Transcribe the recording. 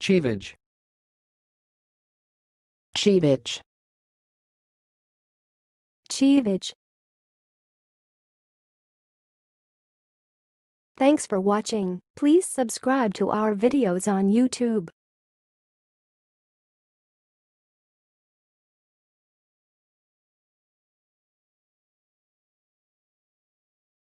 Chivage. Chivage. Chivage. Thanks for watching. Please subscribe to our videos on YouTube.